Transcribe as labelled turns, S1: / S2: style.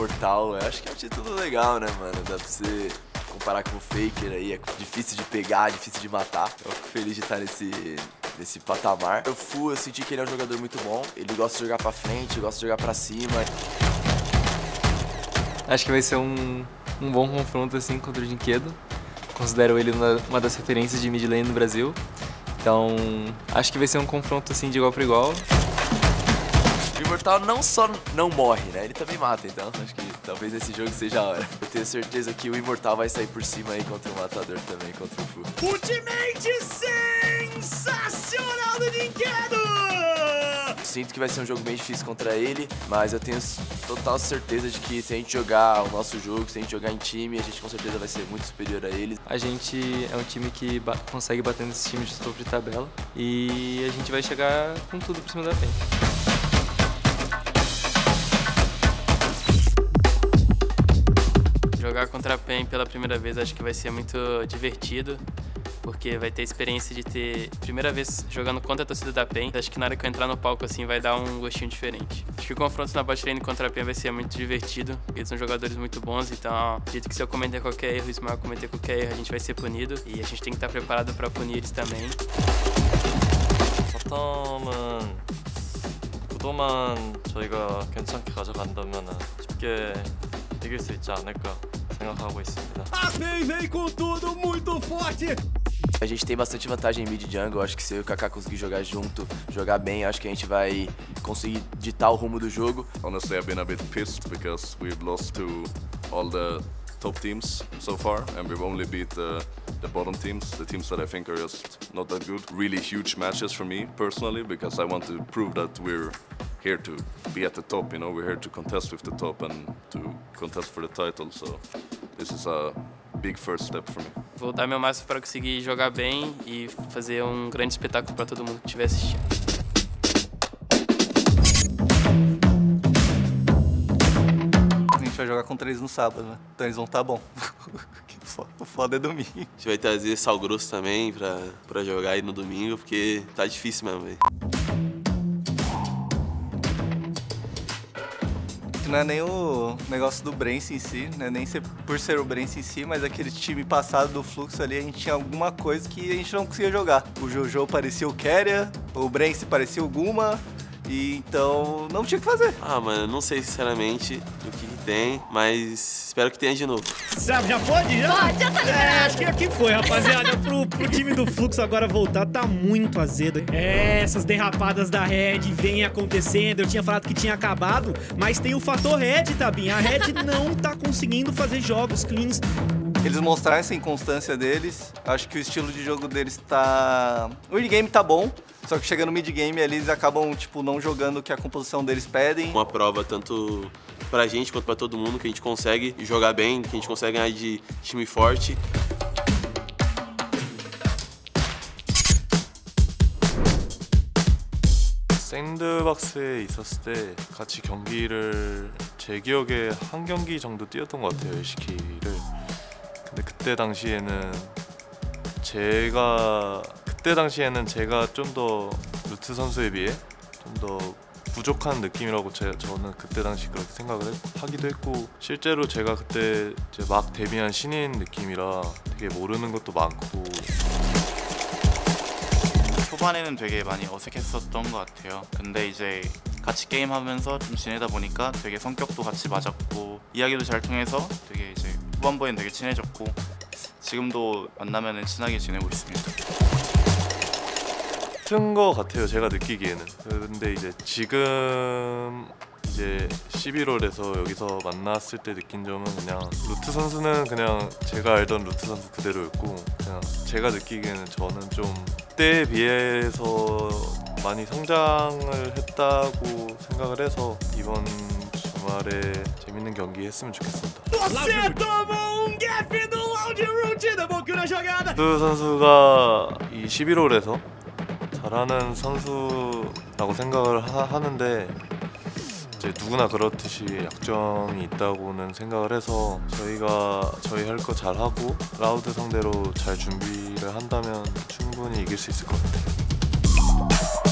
S1: imortal. Eu acho que é um título legal, né, mano? Dá pra você comparar com o Faker aí, é difícil de pegar, difícil de matar. Eu fico feliz de estar nesse, nesse patamar. O Fu, eu senti que ele é um jogador muito bom. Ele gosta de jogar pra frente, gosta de jogar pra cima.
S2: Acho que vai ser um, um bom confronto assim contra o Dinquedo. Considero ele uma das referências de mid lane no Brasil. Então, acho que vai ser um confronto assim de igual para igual.
S1: O Imortal não só não morre, né? Ele também mata, então acho que talvez esse jogo seja a hora. Eu tenho certeza que o Imortal vai sair por cima aí contra o Matador também, contra o Fu.
S3: Ultimate sensacional do Nintendo!
S1: Sinto que vai ser um jogo bem difícil contra ele, mas eu tenho total certeza de que se a gente jogar o nosso jogo, se a gente jogar em time, a gente com certeza vai ser muito superior a eles.
S2: A gente é um time que ba consegue bater nesses times de topo de tabela e a gente vai chegar com tudo por cima da frente. Jogar contra a PEN pela primeira vez acho que vai ser muito divertido porque vai ter a experiência de ter primeira vez jogando contra a torcida da PEN. Acho que na hora que eu entrar no palco assim vai dar um gostinho diferente. Acho que o confronto na bot lane contra a PEN vai ser muito divertido, eles são jogadores muito bons, então acredito que se eu cometer qualquer erro, o Ismael cometer qualquer erro, a gente vai ser punido e a gente tem que estar preparado para punir eles também.
S4: 바텀은 구도만 저희가 괜찮게 가져간다면 쉽게 이길 수 있지 않을까 생각하고 있습니다.
S3: A PEN vem com tudo muito forte!
S1: A gente tem bastante vantagem em mid jungle, acho que se eu e o Kaká conseguir jogar junto, jogar bem, acho que a gente vai conseguir ditar o rumo do jogo.
S5: Honestly, I've been a bit pissed because we've lost to all the top teams so far, and we've only beat the, the bottom teams, the teams that I think are just not that good. Really huge matches for me personally, because I want to prove that we're here to be at the top, you know, we're here to contest with the top and to contest for the title, so this is a big first step for me.
S2: Vou dar meu máximo para conseguir jogar bem e fazer um grande espetáculo para todo mundo que estiver assistindo.
S6: A gente vai jogar contra eles no sábado, né? Então eles vão tá bom. o foda é domingo.
S7: A gente vai trazer sal grosso também pra, pra jogar aí no domingo, porque tá difícil mesmo, velho.
S6: Não é nem o negócio do Brence em si, né? Nem ser, por ser o Brence em si, mas aquele time passado do fluxo ali, a gente tinha alguma coisa que a gente não conseguia jogar. O Jojo parecia o Keria, o Brence parecia o Guma, e então não tinha o que fazer.
S7: Ah, mano, não sei sinceramente o que, que tem, mas espero que tenha de novo.
S3: Sabe, já pode? Já?
S8: Pode, já tá liberado.
S3: É, acho que aqui foi, rapaziada. pro, pro time do Fluxo agora voltar, tá muito azedo. É, essas derrapadas da Red vêm acontecendo. Eu tinha falado que tinha acabado, mas tem o fator Red, Tabin. A Red não tá conseguindo fazer jogos cleans
S6: Eles mostraram essa inconstância deles. Acho que o estilo de jogo deles tá. O mid-game tá bom. Só que chegando no mid-game eles acabam, tipo, não jogando o que a composição deles pedem.
S7: Uma prova tanto pra gente quanto pra todo mundo que a gente consegue jogar bem, que a gente consegue ganhar de time forte.
S4: 샌드박스에 있었을 때 같이 경기를 제 기억에 한 경기 정도 뛰었던 것 같아요 LCK를 근데 그때 당시에는 제가 그때 당시에는 제가 좀 더 루트 선수에 비해 좀 더 부족한 느낌이라고 제, 저는 그때 당시 그렇게 생각을 했, 하기도 했고 실제로 제가 그때 막 데뷔한 신인 느낌이라 되게 모르는 것도 많고
S9: 초반에는 되게 많이 어색했었던 것 같아요. 근데 이제 같이 게임하면서 좀 지내다 보니까 되게 성격도 같이 맞았고 이야기도 잘 통해서 되게 이제 후반부엔 되게 친해졌고 지금도 만나면 친하게 지내고 있습니다.
S4: 거 같아요 제가 느끼기에는 근데 이제 지금 이제 11월에서 여기서 만났을 때 느낀 점은 그냥 루트 선수는 그냥 제가 알던 루트 선수 그대로였고 그냥 제가 느끼기에는 저는 좀 그때에 비해서 많이 성장을 했다고 생각을 해서 이번 주말에 재밌는 경기 했으면 좋겠습니다. 루트 선수가 이 11월에서 잘하는 선수라고 생각을 하, 하는데 이제 누구나 그렇듯이 약점이 있다고는 생각을 해서 저희가 저희 할 거 잘하고 라우드 상대로 잘 준비를 한다면 충분히 이길 수 있을 것 같아요.